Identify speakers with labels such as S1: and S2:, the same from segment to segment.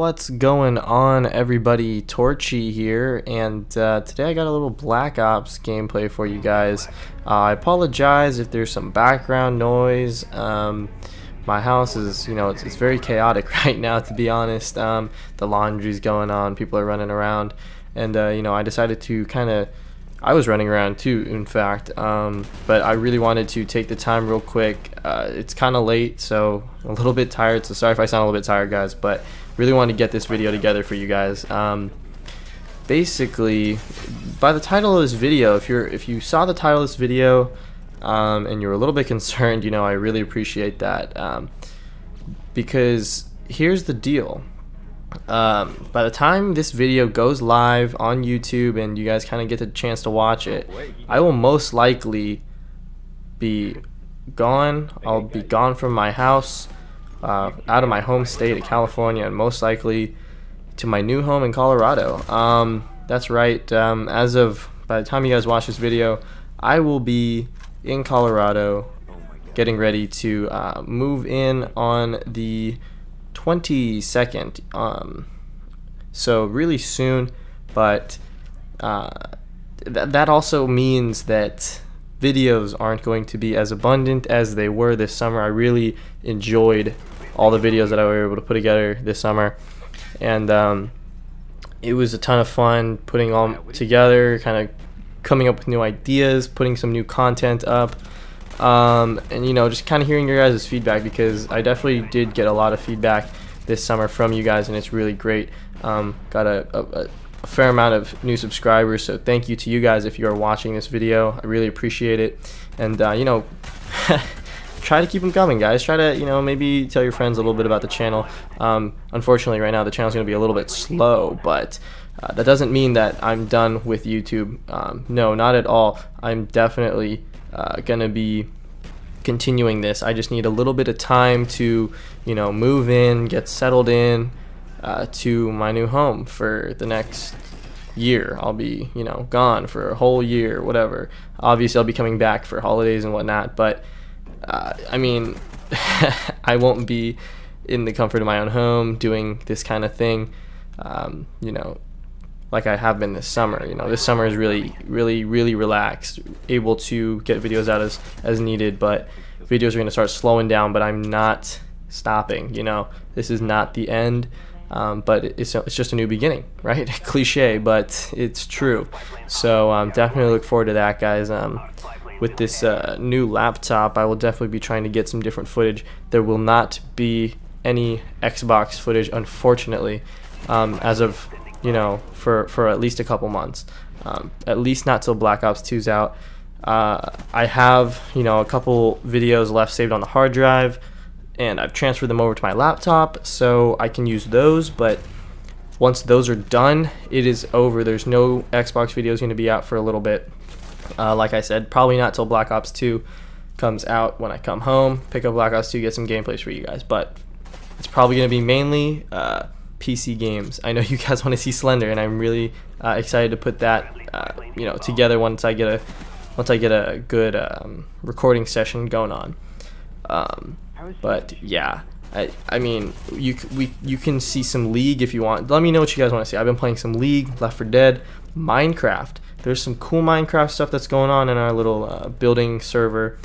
S1: What's going on, everybody? Torchy here, and uh, today I got a little Black Ops gameplay for you guys. Uh, I apologize if there's some background noise. Um, my house is, you know, it's, it's very chaotic right now, to be honest. Um, the laundry's going on, people are running around, and uh, you know, I decided to kind of. I was running around too, in fact, um, but I really wanted to take the time real quick. Uh, it's kind of late, so a little bit tired. So sorry if I sound a little bit tired, guys, but really wanted to get this video together for you guys. Um, basically, by the title of this video, if you're if you saw the title of this video um, and you're a little bit concerned, you know, I really appreciate that um, because here's the deal. Um, by the time this video goes live on YouTube and you guys kind of get the chance to watch it, I will most likely be gone. I'll be gone from my house uh, out of my home state of California and most likely to my new home in Colorado. Um, that's right. Um, as of by the time you guys watch this video, I will be in Colorado getting ready to uh, move in on the 22nd. Um, so really soon, but uh, th- that also means that videos aren't going to be as abundant as they were this summer. I really enjoyed all the videos that I were able to put together this summer, and um, it was a ton of fun putting all together, kind of coming up with new ideas, putting some new content up. Um, and you know, just kind of hearing your guys' feedback because I definitely did get a lot of feedback this summer from you guys, and it's really great. Um, got a, a, a fair amount of new subscribers, so thank you to you guys if you are watching this video. I really appreciate it, and uh, you know. try to keep them coming, guys. Try to, you know, maybe tell your friends a little bit about the channel. Um, unfortunately, right now the channel is going to be a little bit slow, but uh, that doesn't mean that I'm done with YouTube. Um, no, not at all. I'm definitely uh, going to be continuing this. I just need a little bit of time to, you know, move in, get settled in uh, to my new home for the next year. I'll be, you know, gone for a whole year, whatever. Obviously, I'll be coming back for holidays and whatnot, but uh, I mean, I won't be in the comfort of my own home doing this kind of thing, um, you know, like I have been this summer. You know, this summer is really, really, really relaxed, able to get videos out as, as needed, but videos are going to start slowing down, but I'm not stopping. You know, this is not the end. Um, but it's, it's just a new beginning, right? Cliche, but it's true. So um, definitely look forward to that, guys. Um, with this uh, new laptop, I will definitely be trying to get some different footage. There will not be any Xbox footage, unfortunately, um, as of you know for for at least a couple months. Um, at least not till Black Ops 2's out. Uh, I have you know a couple videos left saved on the hard drive, and I've transferred them over to my laptop, so I can use those. But once those are done, it is over. There's no Xbox videos going to be out for a little bit. Uh, like I said, probably not till Black Ops 2 comes out when I come home. Pick up Black Ops 2, get some gameplays for you guys. But it's probably going to be mainly uh, PC games. I know you guys want to see Slender, and I'm really uh, excited to put that uh, you know together once I get a once I get a good um, recording session going on. Um, but yeah. I, I mean, you we you can see some League if you want. Let me know what you guys want to see. I've been playing some League, Left 4 Dead, Minecraft there's some cool Minecraft stuff that's going on in our little uh, building server.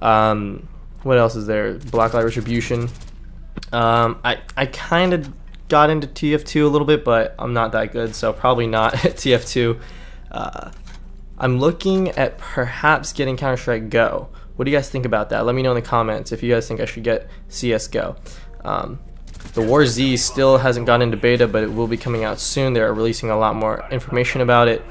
S1: Um, what else is there? Blacklight Retribution. Um, I I kind of got into TF2 a little bit, but I'm not that good, so probably not TF2. Uh, I'm looking at perhaps getting Counter Strike Go. What do you guys think about that? Let me know in the comments if you guys think I should get CS:GO. Um, the War Z still hasn't gone into beta, but it will be coming out soon. They're releasing a lot more information about it.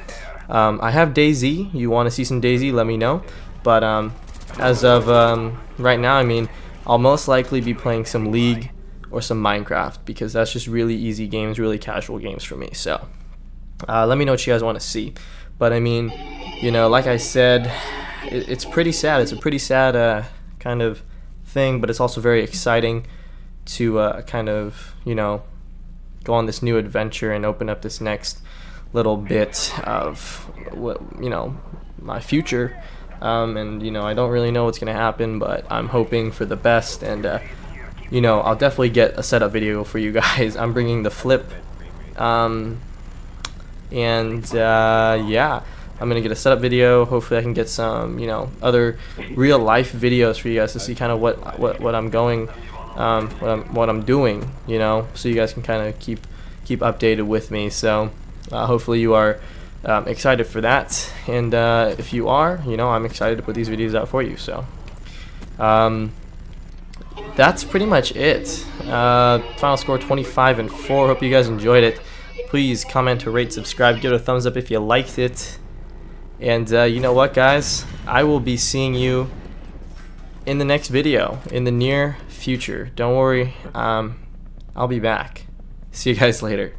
S1: Um, I have DayZ. You want to see some DayZ? Let me know. But um, as of um, right now, I mean, I'll most likely be playing some League or some Minecraft because that's just really easy games, really casual games for me. So uh, let me know what you guys want to see. But I mean, you know, like I said, it, it's pretty sad. It's a pretty sad uh, kind of thing, but it's also very exciting to uh, kind of, you know, go on this new adventure and open up this next little bit of what you know my future. Um, and you know I don't really know what's gonna happen, but I'm hoping for the best. And uh, you know, I'll definitely get a setup video for you guys. I'm bringing the flip, um, and uh, yeah, I'm gonna get a setup video. Hopefully, I can get some, you know, other real life videos for you guys to see kind of what what what I'm going, um, what I'm what I'm doing, you know, so you guys can kind of keep keep updated with me. So, uh, hopefully, you are. Um, excited for that and uh, if you are you know I'm excited to put these videos out for you so um, that's pretty much it. Uh, final score 25 and 4. Hope you guys enjoyed it. Please comment, to rate, subscribe, give it a thumbs up if you liked it. And uh, you know what, guys? I will be seeing you in the next video in the near future. Don't worry, um, I'll be back. See you guys later.